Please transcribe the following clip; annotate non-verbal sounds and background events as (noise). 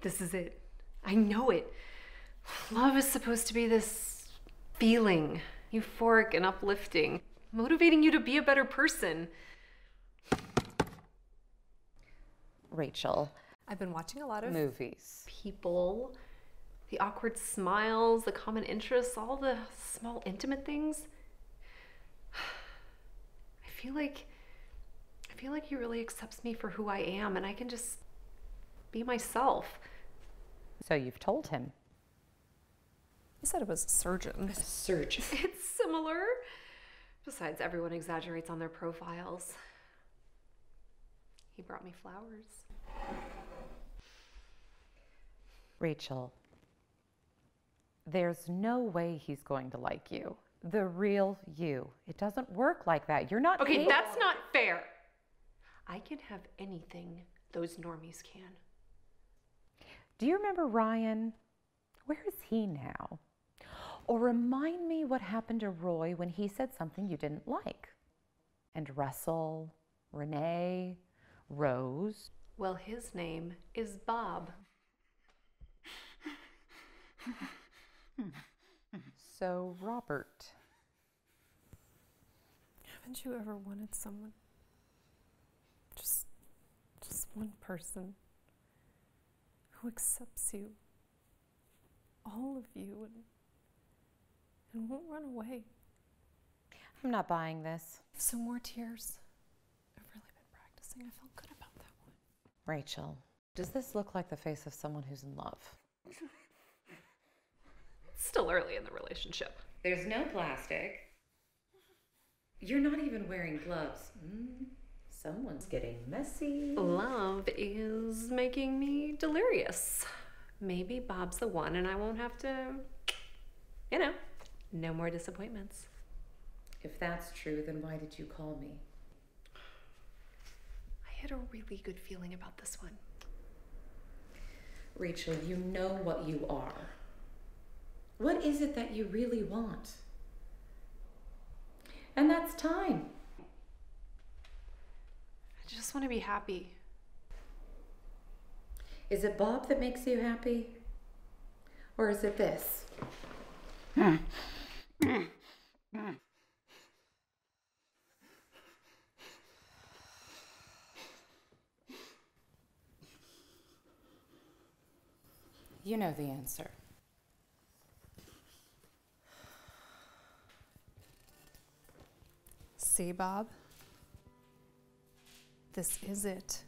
This is it. I know it. Love is supposed to be this feeling, euphoric and uplifting, motivating you to be a better person. Rachel, I've been watching a lot of movies. People, the awkward smiles, the common interests, all the small intimate things. (sighs) I feel like I feel like he really accepts me for who I am and I can just be myself. So you've told him. He said it was a surgeon. A Surgeon. (laughs) It's similar. Besides, everyone exaggerates on their profiles. He brought me flowers. Rachel, there's no way he's going to like you. The real you. It doesn't work like that. You're not. Okay, capable- that's not fair. I can have anything those normies can. Do you remember Ryan? Where is he now? Or remind me what happened to Roy when he said something you didn't like. And Russell, Renee, Rose. Well, his name is Bob. So Robert. Haven't you ever wanted someone? Just just one person who accepts you, all of you, and, and won't run away. I'm not buying this. So more tears. I've really been practicing. I felt good about that one. Rachel, does this look like the face of someone who's in love? It's still early in the relationship. There's no plastic. You're not even wearing gloves. Mm, someone's getting messy. Love is making me delirious. Maybe Bob's the one and I won't have to, you know, no more disappointments. If that's true, then why did you call me? I had a really good feeling about this one. Rachel, you know what you are. What is it that you really want? And that's time. I just want to be happy. Is it Bob that makes you happy? Or is it this? You know the answer. See, Bob? This is it.